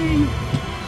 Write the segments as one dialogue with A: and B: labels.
A: Gertrude!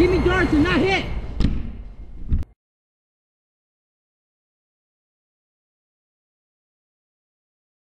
A: Give me and not hit.